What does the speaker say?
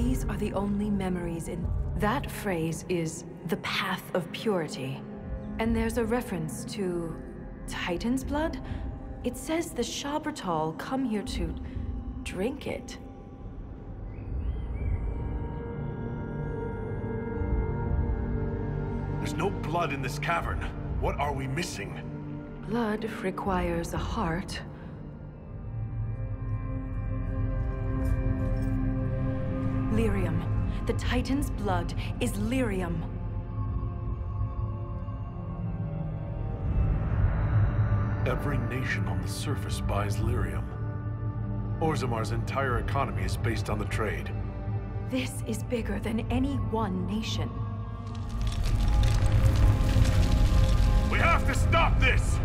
these are the only memories in... That phrase is the path of purity. And there's a reference to... Titan's blood? It says the Sha-Brytol come here to... drink it. There's no blood in this cavern. What are we missing? Blood requires a heart. Lyrium. The Titan's blood is lyrium. Every nation on the surface buys lyrium. Orzammar's entire economy is based on the trade. This is bigger than any one nation. We have to stop this!